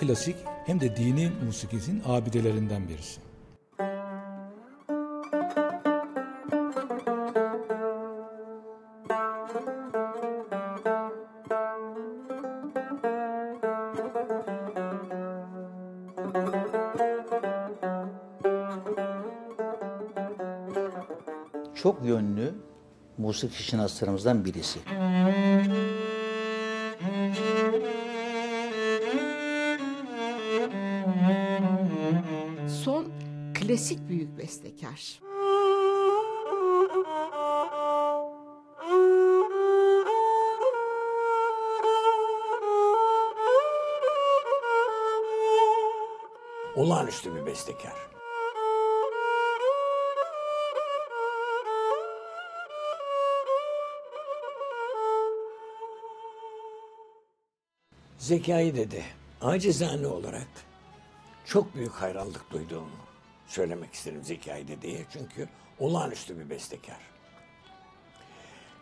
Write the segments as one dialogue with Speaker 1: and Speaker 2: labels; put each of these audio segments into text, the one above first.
Speaker 1: klasik hem de dini musikisinin abidelerinden birisi.
Speaker 2: çok yönlü musiki şinaslarımızdan birisi.
Speaker 3: Klasik büyük bestekar.
Speaker 4: Olağanüstü bir bestekar. Zekai dedi, acizane olarak çok büyük hayranlık duyduğumu söylemek isterim Zekai dedeye. Çünkü olağanüstü bir bestekar.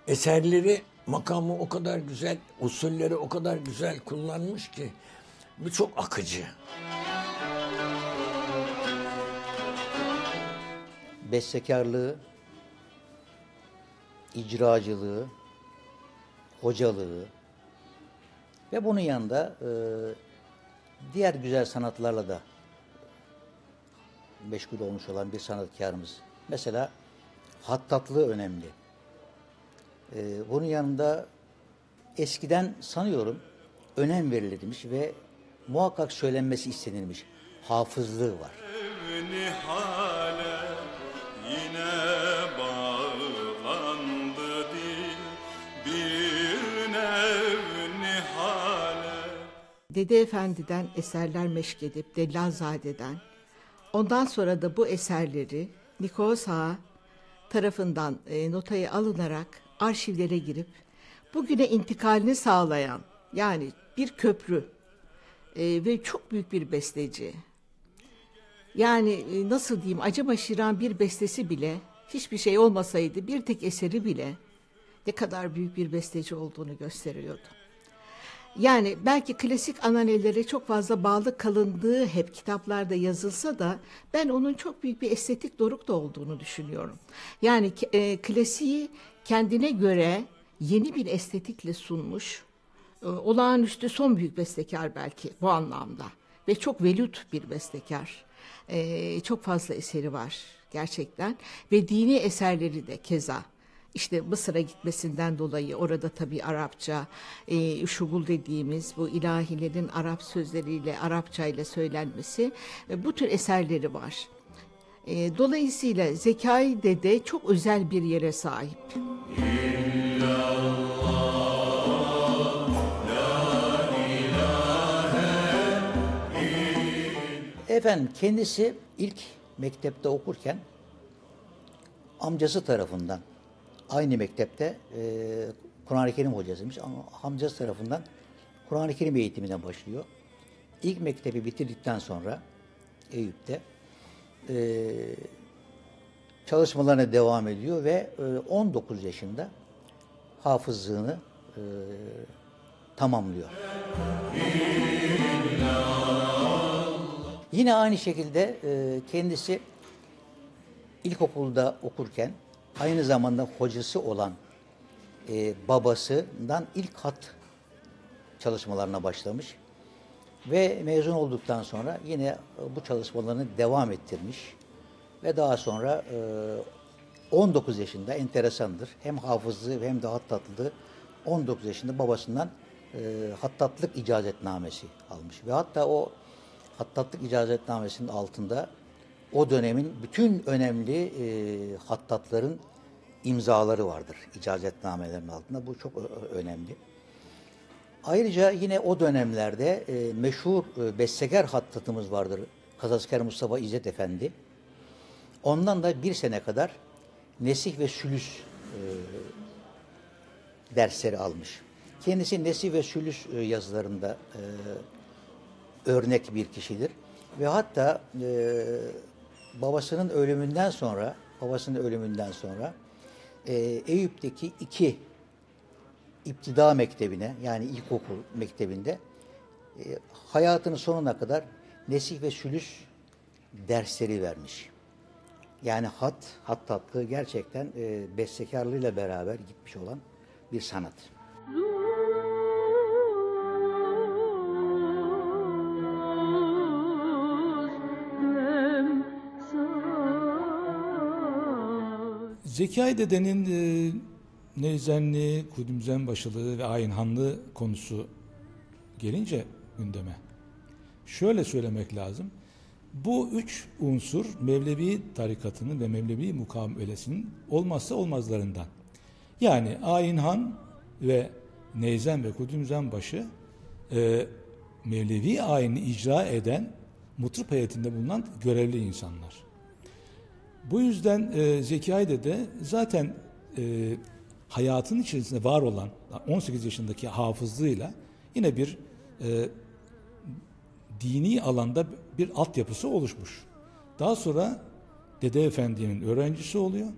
Speaker 4: Eserleri, makamı o kadar güzel, usulleri o kadar güzel kullanmış ki bu çok akıcı.
Speaker 2: Bestekarlığı, icracılığı, hocalığı ve bunun yanında e, diğer güzel sanatlarla da meşgul olmuş olan bir sanatkarımız. Mesela hattatlığı önemli. E, bunun yanında eskiden sanıyorum önem verilirmiş ve muhakkak söylenmesi istenilmiş hafızlığı var.
Speaker 5: Nihale yine bağlandı dil bir nev nihale.
Speaker 3: Dede Efendi'den eserler meşkedip Dellalzade'den ondan sonra da bu eserleri Nikos Ağa tarafından e, notaya alınarak arşivlere girip bugüne intikalini sağlayan yani bir köprü e, ve çok büyük bir besteci. Yani e, nasıl diyeyim acaba şiran bir bestesi bile hiçbir şey olmasaydı bir tek eseri bile ne kadar büyük bir besteci olduğunu gösteriyordu. Yani belki klasik ananelere çok fazla bağlı kalındığı hep kitaplarda yazılsa da ben onun çok büyük bir estetik doruk da olduğunu düşünüyorum. Yani e, klasiği kendine göre yeni bir estetikle sunmuş, e, olağanüstü son büyük bestekar belki bu anlamda ve çok velut bir bestekar. E, çok fazla eseri var gerçekten ve dini eserleri de keza işte Mısır'a gitmesinden dolayı orada tabii Arapça, e, şugul dediğimiz bu ilahilerin Arap sözleriyle, Arapça ile söylenmesi e, bu tür eserleri var. E, dolayısıyla Zekai Dede çok özel bir yere sahip.
Speaker 2: Efendim kendisi ilk mektepte okurken amcası tarafından aynı mektepte e, Kur'an-ı Kerim hocasıymış ama amcası tarafından Kur'an-ı Kerim eğitimine başlıyor. İlk mektebi bitirdikten sonra Eyüp'te e, çalışmalarına devam ediyor ve e, 19 yaşında hafızlığını e, tamamlıyor. Yine aynı şekilde e, kendisi ilkokulda okurken aynı zamanda hocası olan e, babasından ilk hat çalışmalarına başlamış. Ve mezun olduktan sonra yine e, bu çalışmalarını devam ettirmiş. Ve daha sonra e, 19 yaşında enteresandır. Hem hafızlığı hem de hattatlığı 19 yaşında babasından e, hattatlık icazetnamesi almış. Ve hatta o hattatlık icazetnamesinin altında o dönemin bütün önemli e, hattatların imzaları vardır icazetnamelerin altında. Bu çok önemli. Ayrıca yine o dönemlerde e, meşhur e, besteker hattatımız vardır. Kazasker Mustafa İzzet Efendi. Ondan da bir sene kadar nesih ve sülüs e, dersleri almış. Kendisi nesih ve sülüs e, yazılarında e, örnek bir kişidir. Ve hatta e, babasının ölümünden sonra, babasının ölümünden sonra e, Eyüp'teki iki iptida mektebine yani ilkokul mektebinde e, hayatının sonuna kadar nesih ve sülüs dersleri vermiş. Yani hat, hattatlığı gerçekten e, bestekarlığıyla beraber gitmiş olan bir sanat.
Speaker 1: Zekai Dede'nin e, neyzenliği, kudümzen başılığı ve ayinhanlığı konusu gelince gündeme. Şöyle söylemek lazım. Bu üç unsur Mevlevi tarikatının ve Mevlevi mukavelesinin olmazsa olmazlarından. Yani ayinhan ve neyzen ve kudümzen başı e, Mevlevi ayini icra eden mutrip heyetinde bulunan görevli insanlar. Bu yüzden e, Zekai Dede zaten e, hayatın içerisinde var olan 18 yaşındaki hafızlığıyla yine bir e, dini alanda bir altyapısı oluşmuş. Daha sonra Dede Efendi'nin öğrencisi oluyor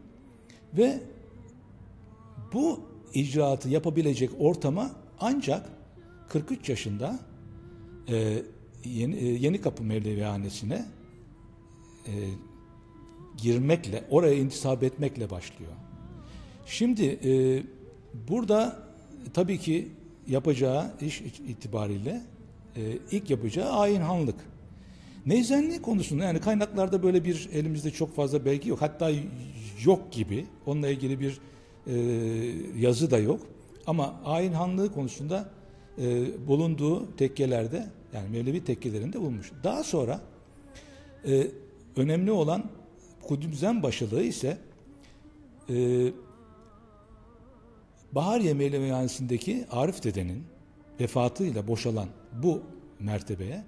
Speaker 1: ve bu icraatı yapabilecek ortama ancak 43 yaşında e, yeni, e, Yeni Kapı Mevlevihanesi'ne e, girmekle, oraya intisap etmekle başlıyor. Şimdi e, burada tabii ki yapacağı iş itibariyle e, ilk yapacağı ayinhanlık. Neyzenliği konusunda yani kaynaklarda böyle bir elimizde çok fazla belge yok. Hatta yok gibi. Onunla ilgili bir e, yazı da yok. Ama ayinhanlığı konusunda e, bulunduğu tekkelerde yani Mevlevi tekkelerinde bulmuş. Daha sonra e, önemli olan Kudüs'den başılığı ise e, Bahariye Mevlevihanesi'ndeki Arif dedenin vefatıyla boşalan bu mertebeye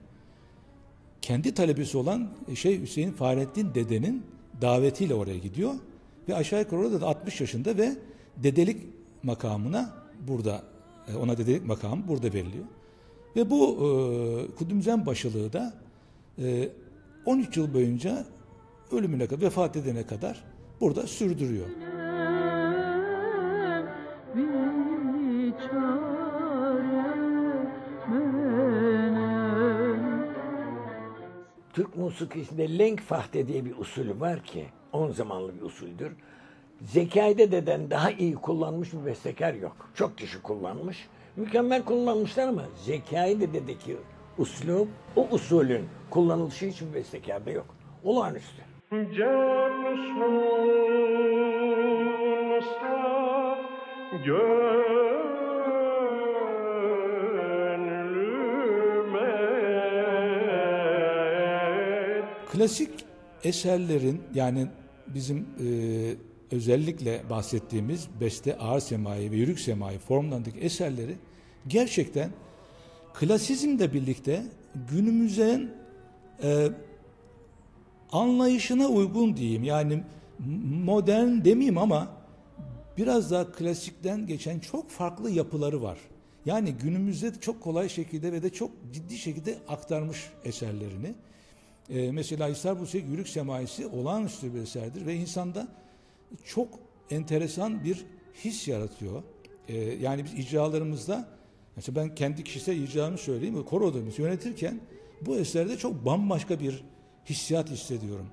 Speaker 1: kendi talebesi olan şey Hüseyin Fahrettin dedenin davetiyle oraya gidiyor ve aşağı yukarı orada da 60 yaşında ve dedelik makamına burada e, ona dedelik makamı burada veriliyor. Ve bu e, Kudümzen başılığı da e, 13 yıl boyunca ölümüne kadar, vefat edene kadar burada sürdürüyor.
Speaker 4: Türk musikisinde lenk fahte diye bir usulü var ki on zamanlı bir usuldür. Zekayde deden daha iyi kullanmış bir bestekar yok. Çok kişi kullanmış. Mükemmel kullanmışlar ama Zekayde dedeki uslub o usulün kullanılışı hiçbir bestekarda yok. Olağanüstü.
Speaker 1: Klasik eserlerin yani bizim e, özellikle bahsettiğimiz beste ağır semai ve yürük semai formlarındaki eserleri gerçekten klasizmle birlikte günümüzün e, anlayışına uygun diyeyim. Yani modern demeyeyim ama biraz daha klasikten geçen çok farklı yapıları var. Yani günümüzde de çok kolay şekilde ve de çok ciddi şekilde aktarmış eserlerini. Ee, mesela İshar Busek Yürük Semaisi olağanüstü bir eserdir ve insanda çok enteresan bir his yaratıyor. Ee, yani biz icralarımızda, mesela ben kendi kişisel icramı söyleyeyim, koroda yönetirken bu eserde çok bambaşka bir hissiyat hissediyorum.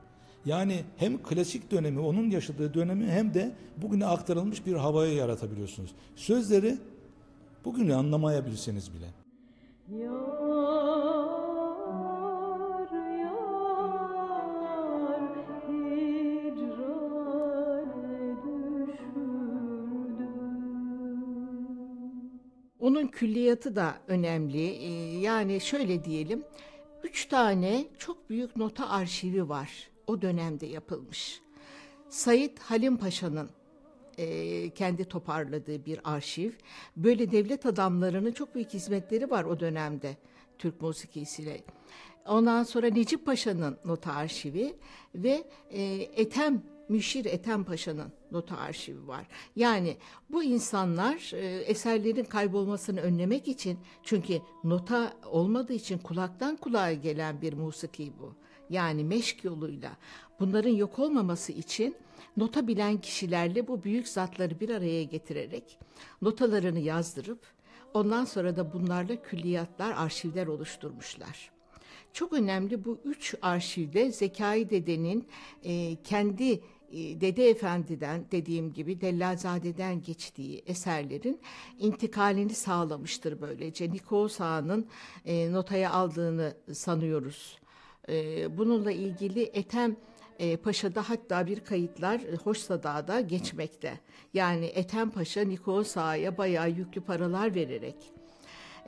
Speaker 1: Yani hem klasik dönemi, onun yaşadığı dönemi hem de bugüne aktarılmış bir havaya yaratabiliyorsunuz. Sözleri bugünü anlamayabilseniz bile.
Speaker 6: Yar, yar, hicrane düşürdüm.
Speaker 3: Onun külliyatı da önemli. Ee, Yani şöyle diyelim, üç tane çok büyük nota arşivi var. O dönemde yapılmış. Said Halim Paşa'nın e, kendi toparladığı bir arşiv. Böyle devlet adamlarının çok büyük hizmetleri var o dönemde Türk musikisiyle. Ondan sonra Necip Paşa'nın nota arşivi ve e, Ethem Müşir Ethem Paşa'nın nota arşivi var. Yani bu insanlar e, eserlerin kaybolmasını önlemek için çünkü nota olmadığı için kulaktan kulağa gelen bir musiki bu. Yani meşk yoluyla bunların yok olmaması için nota bilen kişilerle bu büyük zatları bir araya getirerek notalarını yazdırıp Ondan sonra da bunlarla külliyatlar, arşivler oluşturmuşlar. Çok önemli bu üç arşivde Zekai Dede'nin e, kendi Dede Efendi'den dediğim gibi Dellazade'den geçtiği eserlerin intikalini sağlamıştır böylece. Nikos Ağa'nın e, notaya aldığını sanıyoruz. E, bununla ilgili Ethem e, Paşa'da hatta bir kayıtlar e, Hoşsa Dağ'da geçmekte. Yani Ethem Paşa Nikos Ağa'ya bayağı yüklü paralar vererek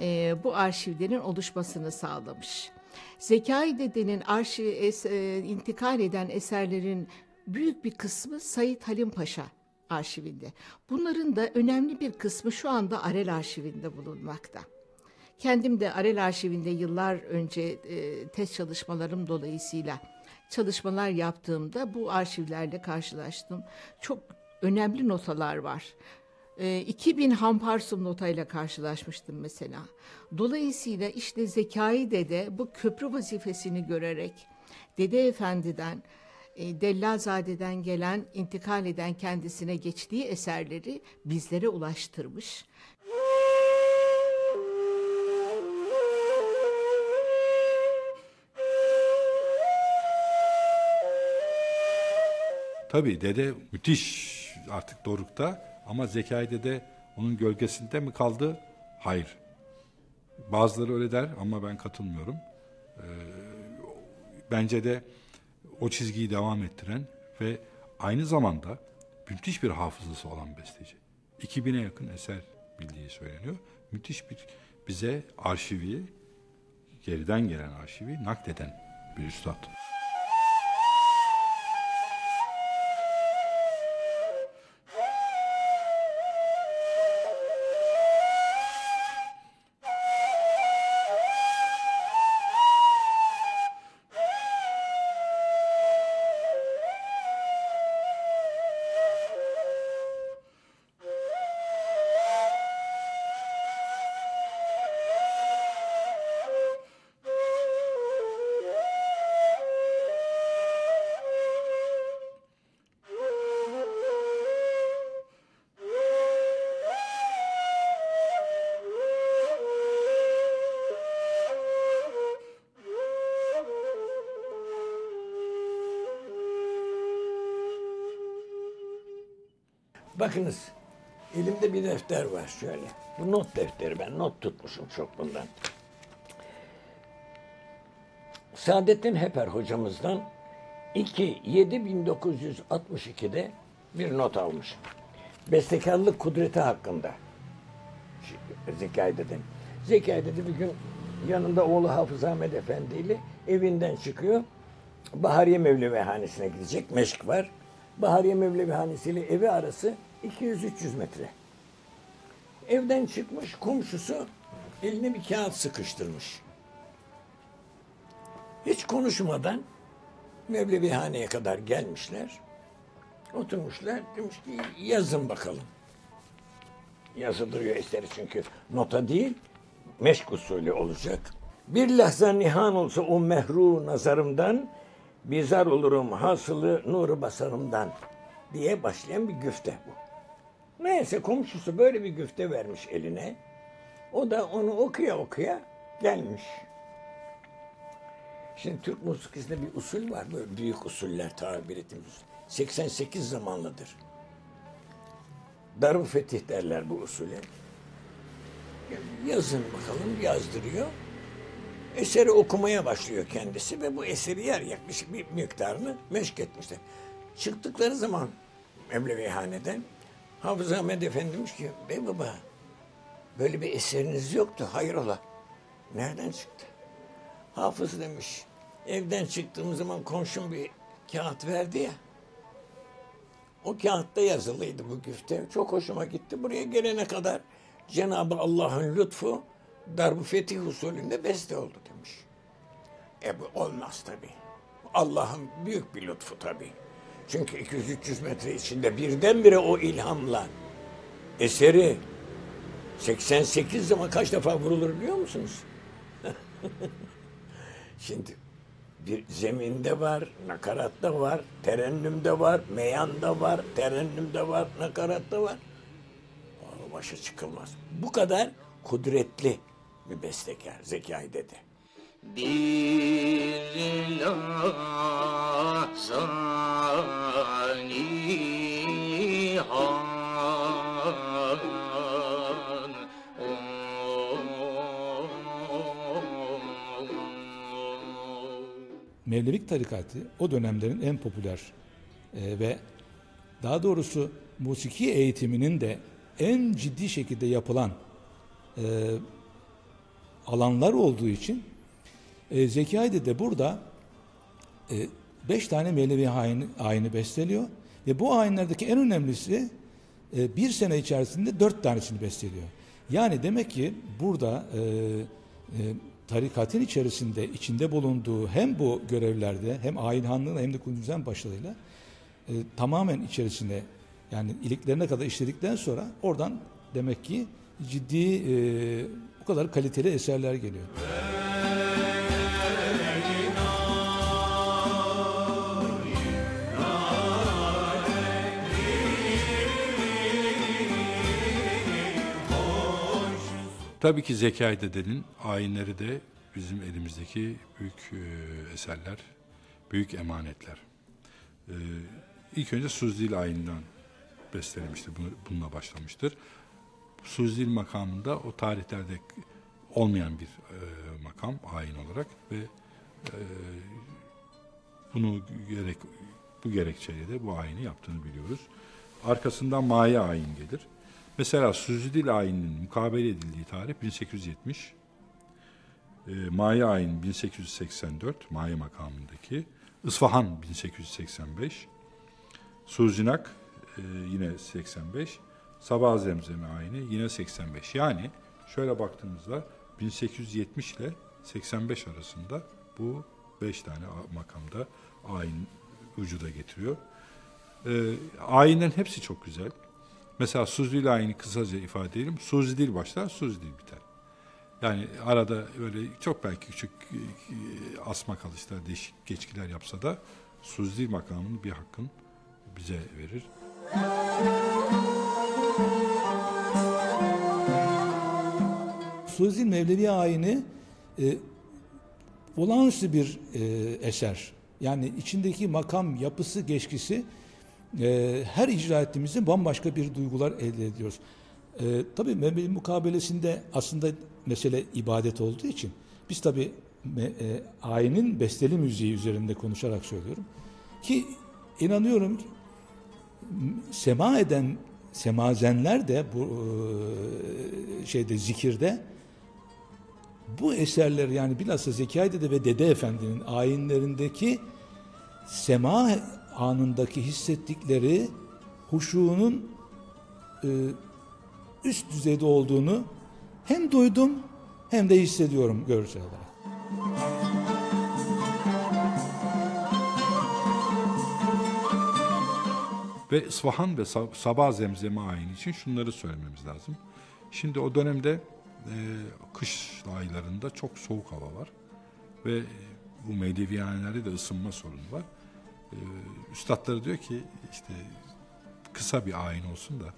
Speaker 3: e, bu arşivlerin oluşmasını sağlamış. Zekai Dede'nin arşi, es, e, intikal eden eserlerin büyük bir kısmı Sayit Halim Paşa arşivinde. Bunların da önemli bir kısmı şu anda Arel arşivinde bulunmakta. Kendim de Arel arşivinde yıllar önce e, test çalışmalarım dolayısıyla çalışmalar yaptığımda bu arşivlerle karşılaştım. Çok önemli notalar var. E, 2000 Hamparsum notayla karşılaşmıştım mesela. Dolayısıyla işte Zekai Dede bu köprü vazifesini görerek Dede Efendi'den, e, Dellazade'den gelen, intikal eden kendisine geçtiği eserleri bizlere ulaştırmış.
Speaker 7: Tabii dede müthiş artık dorukta ama Zekai dede onun gölgesinde mi kaldı? Hayır. Bazıları öyle der ama ben katılmıyorum. Ee, bence de o çizgiyi devam ettiren ve aynı zamanda müthiş bir hafızası olan besteci. 2000'e yakın eser bildiği söyleniyor. Müthiş bir bize arşivi, geriden gelen arşivi nakleden bir üstad.
Speaker 4: Bakınız elimde bir defter var şöyle. Bu not defteri ben not tutmuşum çok bundan. Saadettin Heper hocamızdan 2-7-1962'de bir not almış. Bestekarlık kudreti hakkında. Zekai dedim. Zekai dedi bir gün yanında oğlu Hafız Ahmet Efendi ile evinden çıkıyor. Bahariye Mevlevihanesi'ne gidecek. Meşk var. Bahariye Mevlevihanesi ile evi arası 200-300 metre. Evden çıkmış komşusu eline bir kağıt sıkıştırmış. Hiç konuşmadan Mevlevihaneye kadar gelmişler. Oturmuşlar. Demiş ki yazın bakalım. Yazı duruyor eseri çünkü nota değil meşk usulü olacak. Bir lahza nihan olsa o mehru nazarımdan bizar olurum hasılı nuru basarımdan diye başlayan bir güfte bu. Neyse komşusu böyle bir güfte vermiş eline. O da onu okuya okuya gelmiş. Şimdi Türk musikisinde bir usul var. Böyle büyük usuller tabir ettiğimiz. 88 zamanlıdır. Darbu fetih derler bu usule. Yazın bakalım yazdırıyor. Eseri okumaya başlıyor kendisi ve bu eseri yer yaklaşık bir miktarını meşk etmişler. Çıktıkları zaman Mevlevihane'den Hafız Ahmet Efendi demiş ki bey baba böyle bir eseriniz yoktu hayrola. Nereden çıktı? Hafız demiş evden çıktığım zaman komşum bir kağıt verdi ya. O kağıtta yazılıydı bu güfte. Çok hoşuma gitti. Buraya gelene kadar Cenab-ı Allah'ın lütfu darbu fetih usulünde beste oldu demiş. E bu olmaz tabi. Allah'ın büyük bir lütfu tabi. Çünkü 200-300 metre içinde birdenbire o ilhamla eseri 88 zaman kaç defa vurulur biliyor musunuz? Şimdi bir zeminde var, nakaratta var, terennümde var, meyanda var, terennümde var, nakaratta var. Başa çıkılmaz. Bu kadar kudretli bir bestekar Zekai Dede.
Speaker 8: Bir lazanihan
Speaker 1: Mevlevik tarikatı o dönemlerin en popüler e, ve daha doğrusu musiki eğitiminin de en ciddi şekilde yapılan e, alanlar olduğu için e, Zeki Aydın de burada e, beş tane Mevlevi ayini, ayini besteliyor ve bu ayinlerdeki en önemlisi e, bir sene içerisinde dört tanesini besteliyor. Yani demek ki burada e, e, tarikatın içerisinde içinde bulunduğu hem bu görevlerde hem ayinhanlığına hem de kunduzan başlarıyla e, tamamen içerisine yani iliklerine kadar işledikten sonra oradan demek ki ciddi e, bu kadar kaliteli eserler geliyor.
Speaker 7: Tabii ki Zekai Dede'nin ayinleri de bizim elimizdeki büyük e, eserler, büyük emanetler. E, ilk önce Suzdil ayinden bestelemiştir, bunu, bununla başlamıştır. Suzdil makamında o tarihlerde olmayan bir e, makam ayin olarak ve e, bunu gerek bu gerekçeyle de bu ayini yaptığını biliyoruz. Arkasından Maya ayin gelir. Mesela Suzdil ayininin mukabele edildiği tarih 1870. E, Maya ayin 1884 Maya makamındaki. İsfahan 1885. Suzinak e, yine 85. Sabah Zemzeme ayini yine 85. Yani şöyle baktığımızda 1870 ile 85 arasında bu 5 tane makamda ayin vücuda getiriyor. E, ayinlerin hepsi çok güzel. Mesela Suzdil ayini kısaca ifade edelim. Suzdil başlar, Suzdil biter. Yani arada öyle çok belki küçük e, asma kalışlar, değişik geçkiler yapsa da Suzdil makamının bir hakkın bize verir.
Speaker 1: Suzi Mevlevi ayini e, olağanüstü bir e, eser. Yani içindeki makam yapısı, geçkisi e, her icra ettiğimizde bambaşka bir duygular elde ediyoruz. E, tabii Mevlevi mukabelesinde aslında mesele ibadet olduğu için biz tabii e, ayinin besteli müziği üzerinde konuşarak söylüyorum. Ki inanıyorum sema eden semazenler de bu e, şeyde zikirde bu eserler yani bilhassa Zekai Dede ve Dede Efendi'nin ayinlerindeki sema anındaki hissettikleri huşuğunun e, üst düzeyde olduğunu hem duydum hem de hissediyorum görsel olarak.
Speaker 7: Ve İsfahan ve Sab- Sabah Zemzeme ayini için şunları söylememiz lazım. Şimdi o dönemde e, kış aylarında çok soğuk hava var. Ve bu Mevlevihanelerde de ısınma sorunu var. E, üstadları diyor ki işte kısa bir ayin olsun da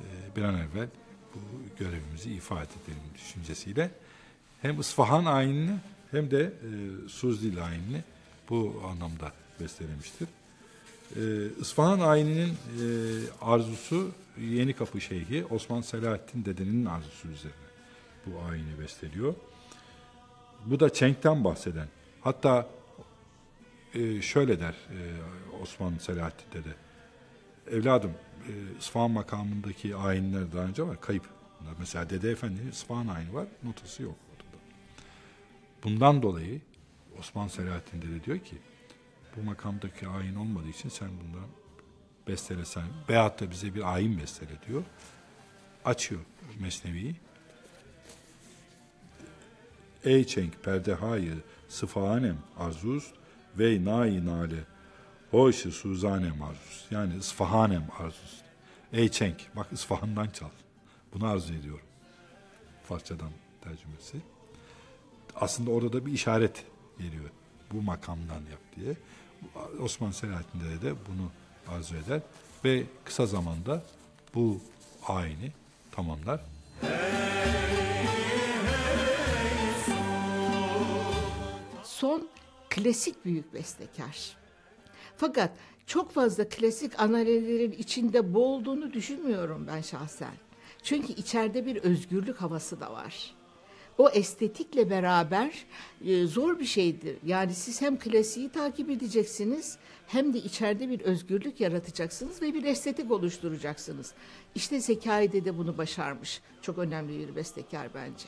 Speaker 7: e, bir an evvel bu görevimizi ifa edelim düşüncesiyle hem İsfahan ayinini hem de e, Suzdil ayinini bu anlamda bestelemiştir. Ee, İsfahan ayininin e, arzusu Yeni Kapı Şeyhi Osman Selahattin dedenin arzusu üzerine bu ayini besteliyor. Bu da Çenk'ten bahseden. Hatta e, şöyle der e, Osman Selahattin dede. Evladım e, İsfahan makamındaki ayinler daha önce var kayıp. Mesela Dede Efendi'nin İsfahan ayini var notası yok ortada. Bundan dolayı Osman Selahattin dede diyor ki bu makamdaki ayin olmadığı için sen bundan bestelesen, veyahut da bize bir ayin bestele diyor. Açıyor Mesnevi'yi. Ey çenk perdehayı sıfahanem arzuz ve nai nale hoşi suzanem arzus yani ısfahanem arzus ey çenk bak ısfahandan çal. Bunu arzu ediyorum. Farsçadan tercümesi. Aslında orada da bir işaret geliyor. Bu makamdan yap diye. Osman Selahattin'de de bunu arzu eder. Ve kısa zamanda bu ayini tamamlar.
Speaker 3: Son klasik büyük bestekar. Fakat çok fazla klasik analelerin içinde boğulduğunu düşünmüyorum ben şahsen. Çünkü içeride bir özgürlük havası da var. O estetikle beraber e, zor bir şeydir. Yani siz hem klasiği takip edeceksiniz hem de içeride bir özgürlük yaratacaksınız ve bir estetik oluşturacaksınız. İşte Zekai de bunu başarmış. Çok önemli bir bestekar bence.